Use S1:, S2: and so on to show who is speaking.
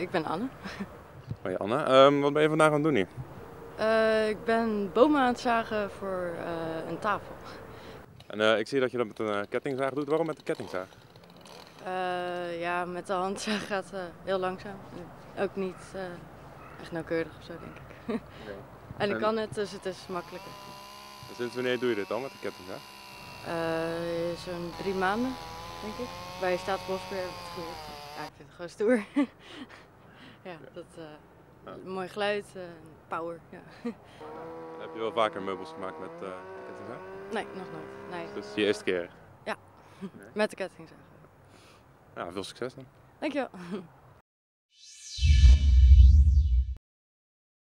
S1: ik ben Anne.
S2: Hoi Anne, Ehm, wat ben je vandaag aan het doen hier?
S1: Eh, ik ben bomen aan het zagen voor eh, een tafel.
S2: En eh, ik zie dat je dat met een eh, kettingzaag doet. Waarom met een kettingzaag?
S1: Eh, ja, met de hand gaat eh, heel langzaam. Ook niet eh, echt nauwkeurig of zo, denk ik. en ik kan het, dus het is makkelijker.
S2: En sinds wanneer doe je dit dan met een kettingzaag?
S1: Eh, Zo'n drie maanden, denk ik. Bij Staatsbosbeheer heb ik het geleerd. Ja, ik vind het gewoon stoer. Ja, dat
S2: Ja.
S1: mooi geluid, eh, power. Ja.
S2: Heb je wel vaker meubels gemaakt met kettingzaag?
S1: Nee, nog nooit. Nee,
S2: Dus je eerste keer.
S1: met de kettingzaag.
S2: Ja, veel succes dan.
S1: Dankjewel.